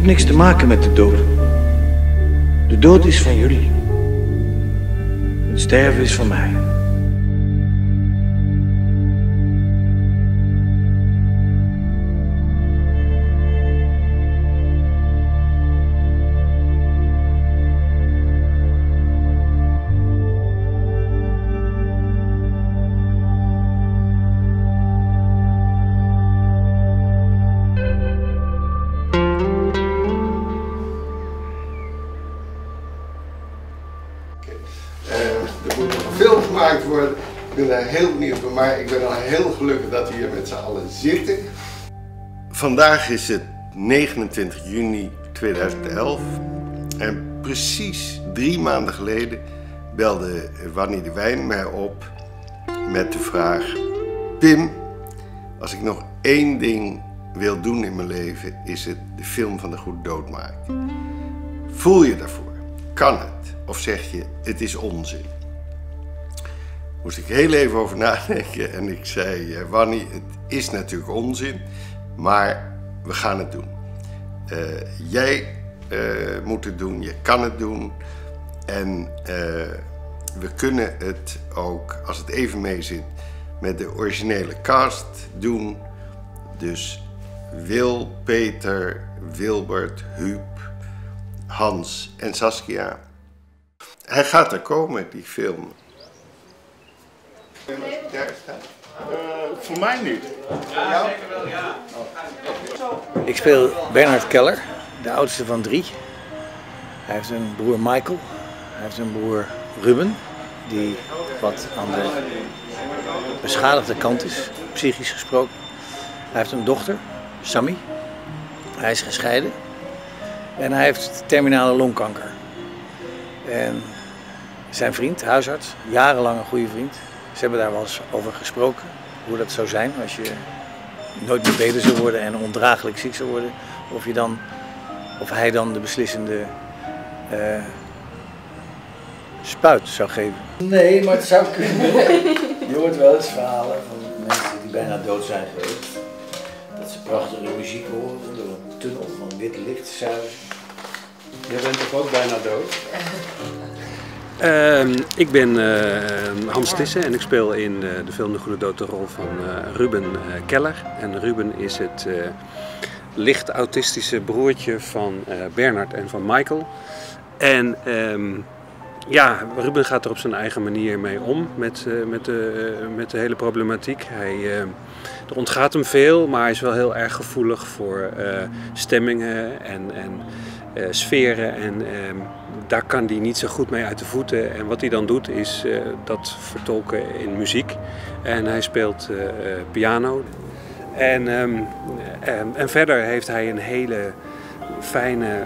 heb niks te maken met de dood. De dood is van jullie. Het sterven is van mij. Maar ik ben al heel gelukkig dat we hier met z'n allen zitten. Vandaag is het 29 juni 2011 en precies drie maanden geleden belde Wanny de Wijn mij op met de vraag: Pim, als ik nog één ding wil doen in mijn leven, is het de film van de Goede Dood maken. Voel je daarvoor? Kan het? Of zeg je, het is onzin? Moest ik heel even over nadenken en ik zei, eh, Wanny, het is natuurlijk onzin, maar we gaan het doen. Eh, jij eh, moet het doen, je kan het doen en we kunnen het ook, als het even mee zit, met de originele cast doen. Dus Wil, Peter, Wilbert, Huub, Hans en Saskia. Hij gaat er komen, die film. Staat. voor mij niet. Ik speel Bernhard Keller, de oudste van drie. Hij heeft een broer Michael. Hij heeft een broer Ruben, die wat aan de beschadigde kant is, psychisch gesproken. Hij heeft een dochter, Sammy. Hij is gescheiden. En hij heeft terminale longkanker. En zijn vriend, huisarts, jarenlang een goede vriend. Ze hebben daar wel eens over gesproken. Hoe dat zou zijn als je nooit meer beter zou worden en ondraaglijk ziek zou worden. Of, je dan, of hij dan de beslissende eh, spuit zou geven. Nee, maar het zou kunnen. Je hoort wel eens verhalen van mensen die bijna dood zijn geweest. Dat ze prachtige muziek horen door een tunnel van wit licht zuigen. Jij bent toch ook bijna dood? Ehm, ik ben eh, Hans Tissen en ik speel in eh, de film De Goede Dood de rol van eh, Ruben eh, Keller. En Ruben is het licht autistische broertje van Bernard en van Michael. En ehm, ja, Ruben gaat er op zijn eigen manier mee om met, met, de, met de hele problematiek. Hij, er ontgaat hem veel, maar hij is wel heel erg gevoelig voor stemmingen en, en eh, sferen. En ehm, daar kan hij niet zo goed mee uit de voeten. En wat hij dan doet is eh, dat vertolken in muziek. En hij speelt eh, piano. En, ehm, en, en verder heeft hij een hele fijne,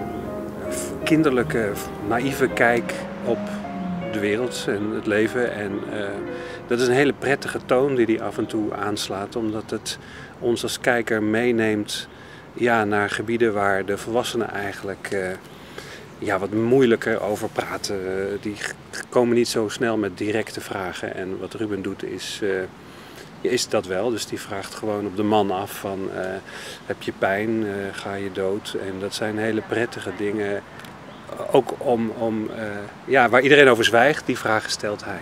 kinderlijke, naïeve kijk op de wereld en het leven. En dat is een hele prettige toon die hij af en toe aanslaat, omdat het ons als kijker meeneemt ja, naar gebieden waar de volwassenen eigenlijk eh, ja, wat moeilijker over praten. Eh, die komen niet zo snel met directe vragen. En wat Ruben doet is, ja, is dat wel. Dus die vraagt gewoon op de man af van heb je pijn, ga je dood? En dat zijn hele prettige dingen. Ook om, om ja, waar iedereen over zwijgt, die vragen stelt hij.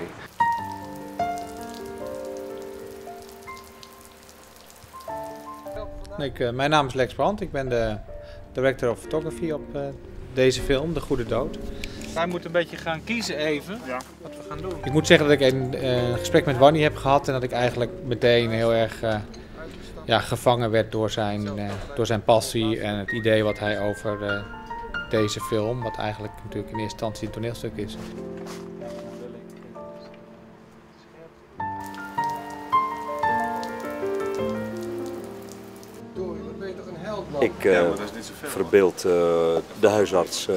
Ik, eh, mijn naam is Lex Brandt. Ik ben de director of photography op eh, deze film, De Goede Dood. Wij moeten een beetje gaan kiezen even wat we gaan doen. Ik moet zeggen dat ik een eh, gesprek met Wanny heb gehad en dat ik eigenlijk meteen heel erg eh, ja, gevangen werd door zijn, eh, door zijn passie en het idee wat hij over eh, deze film, wat eigenlijk natuurlijk in eerste instantie een toneelstuk is. Ik eh, verbeeld eh, de huisarts eh,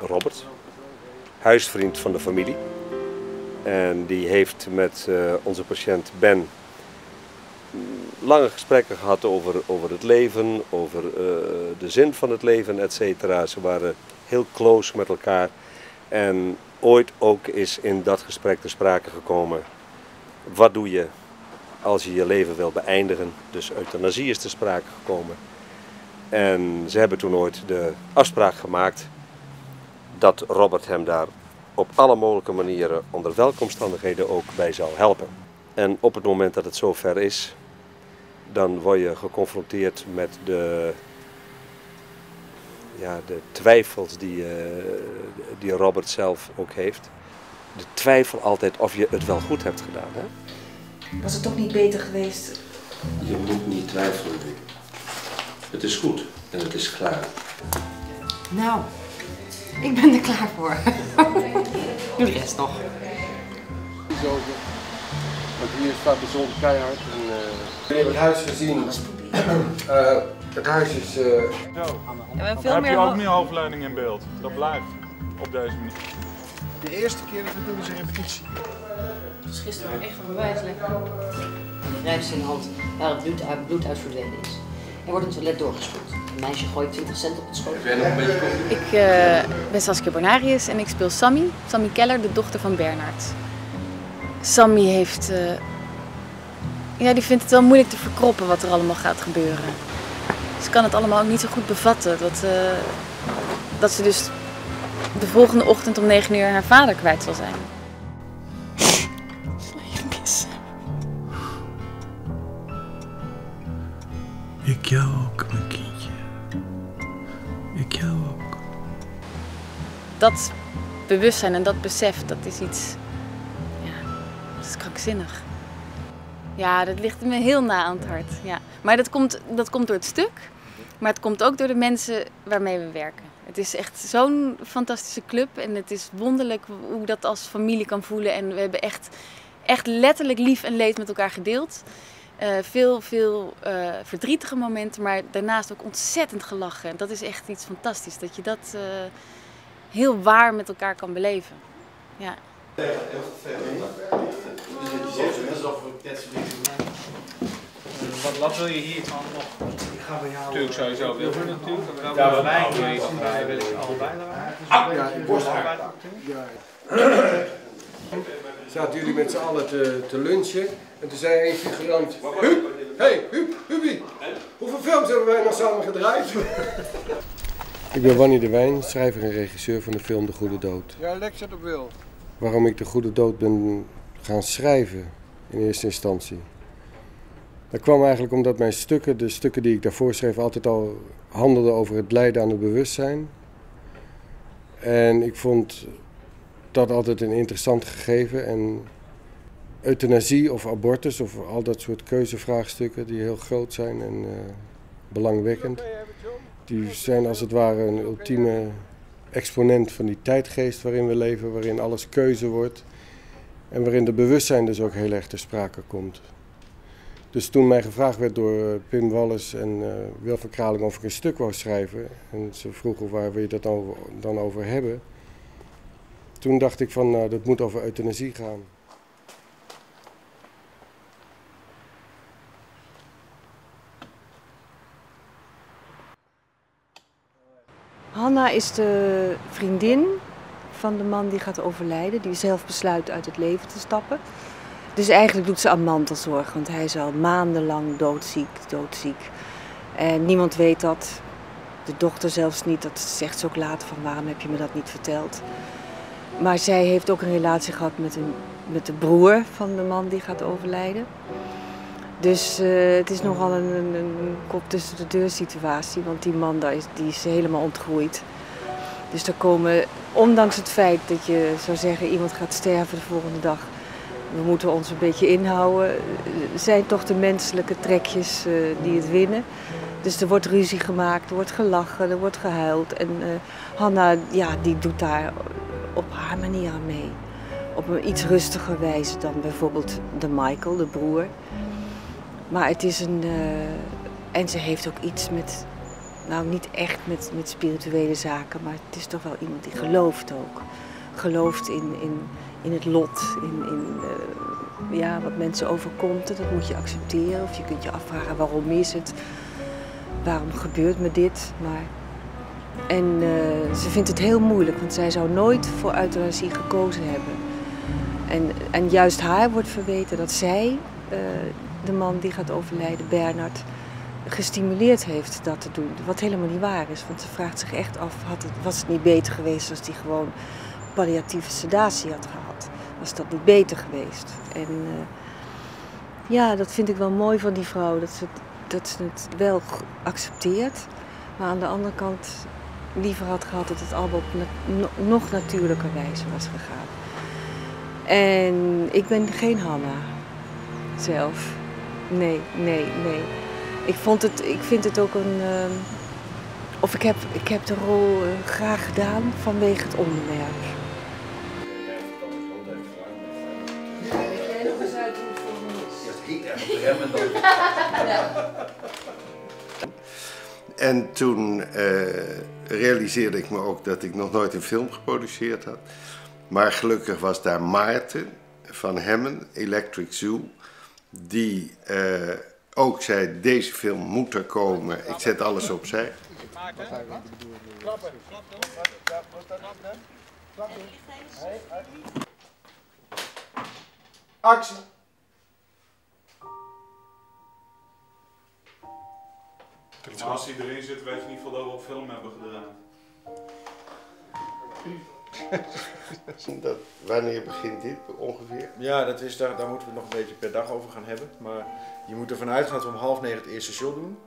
Robert, huisvriend van de familie. En die heeft met onze patiënt Ben mm, lange gesprekken gehad over, over het leven, over de zin van het leven, et cetera. Ze waren heel close met elkaar. En ooit ook is in dat gesprek te sprake gekomen, wat doe je als je je leven wil beëindigen? Dus euthanasie is te sprake gekomen. En ze hebben toen ooit de afspraak gemaakt dat Robert hem daar op alle mogelijke manieren, onder welke omstandigheden ook, bij zou helpen. En op het moment dat het zover is, dan word je geconfronteerd met de, ja, de twijfels die, uh, die Robert zelf ook heeft. De twijfel altijd of je het wel goed hebt gedaan. Hè? Was het toch niet beter geweest? Je moet niet twijfelen. Het is goed en het is klaar. Nou, ik ben er klaar voor. Doe de rest nog. Want hier staat de zon keihard. En, uh, we hebben het huis gezien. Uh, het huis is. Uh... Zo. En veel heb je ook meer hoofdleiding in beeld. Dat blijft op deze manier. De eerste keer dat we doen is een repetitie. Is gisteren echt een bewijslek. Rijst in de hand waar het bloed uit, bloed uit verdwenen is. Er wordt een toilet doorgespoeld. Een meisje gooit 20 cent op het schoot. Ik uh, ben Saskia Bonarius en ik speel Sammy. Sammy Keller, de dochter van Bernard. Sammy heeft... Uh, ja, die vindt het wel moeilijk te verkroppen wat er allemaal gaat gebeuren. Ze kan het allemaal ook niet zo goed bevatten. Dat, uh, dat ze dus de volgende ochtend om 9 uur haar vader kwijt zal zijn. Ik jou ook, mijn kindje. Ik jou ook. Dat bewustzijn en dat besef, dat is iets... Ja, dat is krankzinnig. Ja, dat ligt me heel na aan het hart. Ja. Maar dat komt, dat komt door het stuk. Maar het komt ook door de mensen waarmee we werken. Het is echt zo'n fantastische club. En het is wonderlijk hoe dat als familie kan voelen. En we hebben echt, echt letterlijk lief en leed met elkaar gedeeld. Uh, veel, veel uh, verdrietige momenten, maar daarnaast ook ontzettend gelachen. En dat is echt iets fantastisch, dat je dat uh, heel waar met elkaar kan beleven. Ja. Wat, wat wil je hiervan nog? Ik ga bij jou. Natuurlijk sowieso wil je natuurlijk. Ja, bij mij wil je allebei, wil ik allebei erbij. Ja, ik borst Ja. Zaten jullie met z'n allen te, te lunchen en toen zei een figurant, Huub, hey, Huub, Huubie, hoeveel films hebben wij nog samen gedraaid? Ik ben Wanny de Wijn, schrijver en regisseur van de film De Goede Dood. Ja, lecture op wil. Waarom ik De Goede Dood ben gaan schrijven in eerste instantie. Dat kwam eigenlijk omdat mijn stukken, de stukken die ik daarvoor schreef, altijd al handelden over het lijden aan het bewustzijn. En ik vond dat altijd een interessant gegeven. En euthanasie of abortus of al dat soort keuzevraagstukken die heel groot zijn en uh, belangwekkend. Die zijn als het ware een ultieme exponent van die tijdgeest waarin we leven, waarin alles keuze wordt. En waarin de bewustzijn dus ook heel erg ter sprake komt. Dus toen mij gevraagd werd door eh, Pim Wallis en uh, Wilfred Kraling of ik een stuk wou schrijven, en ze vroegen waar wil je dat dan, dan over hebben, toen dacht ik van nou, dat moet over euthanasie gaan. Hanna is de vriendin van de man die gaat overlijden, die zelf besluit uit het leven te stappen. Dus eigenlijk doet ze aan mantelzorg, want hij is al maandenlang doodziek, doodziek. En niemand weet dat. De dochter zelfs niet, dat zegt ze ook later van waarom heb je me dat niet verteld. Maar zij heeft ook een relatie gehad met, een, met de broer van de man die gaat overlijden. Dus uh, het is nogal een, een, kop tussen de deur situatie, want die man daar is, die is helemaal ontgroeid. Dus er komen, ondanks het feit dat je zou zeggen iemand gaat sterven de volgende dag, we moeten ons een beetje inhouden, zijn toch de menselijke trekjes uh, die het winnen. Dus er wordt ruzie gemaakt, er wordt gelachen, er wordt gehuild. En uh, Hanna, ja, die doet daar op haar manier aan mee. Op een iets rustiger wijze dan bijvoorbeeld de Michael, de broer. Maar het is een. Uh, en ze heeft ook iets met. Nou, niet echt met, met spirituele zaken, maar het is toch wel iemand die gelooft ook. Gelooft in, in, in het lot, in, in uh, ja, wat mensen overkomt. Dat moet je accepteren. Of je kunt je afvragen waarom is het? Waarom gebeurt me dit? Maar en uh, ze vindt het heel moeilijk, want zij zou nooit voor euthanasie gekozen hebben. En, en juist haar wordt verweten dat zij, de man die gaat overlijden, Bernard, gestimuleerd heeft dat te doen. Wat helemaal niet waar is, want ze vraagt zich echt af, had het, was het niet beter geweest als hij gewoon palliatieve sedatie had gehad? Was dat niet beter geweest? En uh, ja, dat vind ik wel mooi van die vrouw, dat ze, dat ze het wel accepteert. Maar aan de andere kant liever had gehad dat het allemaal op na nog natuurlijker wijze was gegaan. En ik ben geen Hanna zelf. Nee, nee, nee. Ik, vond het, ik vind het ook een. Uh, of ik heb, ik heb de rol uh, graag gedaan vanwege het onderwerp. En toen uh, realiseerde ik me ook dat ik nog nooit een film geproduceerd had. Maar gelukkig was daar Maarten van Hemmen, Electric Zoo, die uh, ook zei: deze film moet er komen. Ik zet alles opzij. Klappen. Actie. Maar als hij erin zit, weet je in ieder geval dat we op film hebben gedaan. dat, wanneer begint dit ongeveer? Ja, dat is, daar, daar moeten we nog een beetje per dag over gaan hebben. Maar je moet ervan uitgaan dat we om half negen het eerste show doen.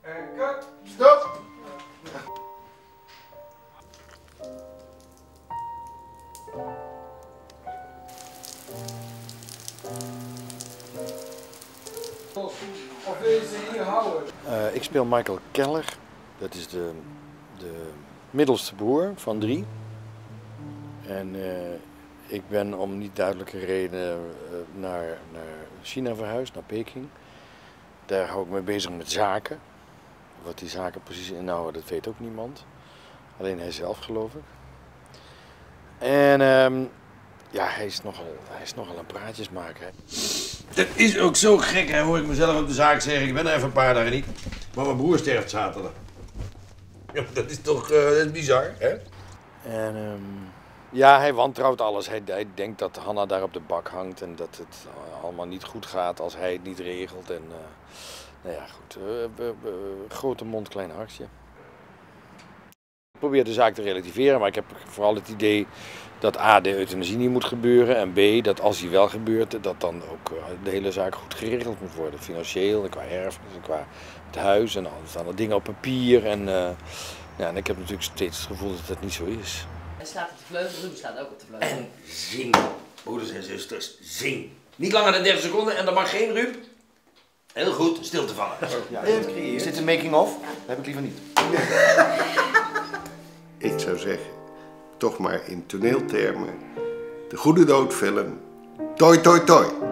En cut, stop! Of wil je ze hier houden? Uh, ik speel Michael Keller. Dat is de, de middelste broer van drie. En uh, ik ben om niet duidelijke redenen uh, naar, naar China verhuisd, naar Peking. Daar hou ik me bezig met zaken. Wat die zaken precies inhouden, dat weet ook niemand. Alleen hij zelf, geloof ik. En um, ja, hij is, nogal, hij is nogal een praatjesmaker. Dat is ook zo gek, hè, hoor ik mezelf op de zaak zeggen. Ik ben er even een paar dagen niet. Maar mijn broer sterft zaterdag. Dat is toch is bizar, hè? En um, ja, hij wantrouwt alles. Hij, hij, denkt dat Hanna daar op de bak hangt en dat het allemaal niet goed gaat als hij het niet regelt. En uh, nou ja, goed. Grote mond, klein hartje. Ik probeer de zaak te relativeren, maar ik heb vooral het idee dat A, de euthanasie niet moet gebeuren. En B, dat als die wel gebeurt, dat dan ook de hele zaak goed geregeld moet worden. Financieel en qua erfenis en qua het huis en al staan er dingen op papier. En, uh, ja, en ik heb natuurlijk steeds het gevoel dat dat niet zo is. Hij staat op de vleugel, Ruben staat ook op de vleugel. En zing, broeders en zusters, zing. Niet langer dan 30 seconden en dan mag geen Ruud. Heel goed, stil te vallen. Ja, is dit een making-of? Dat heb ik liever niet. ik zou zeggen, toch maar in toneeltermen, de goede doodfilm, toi toi toi.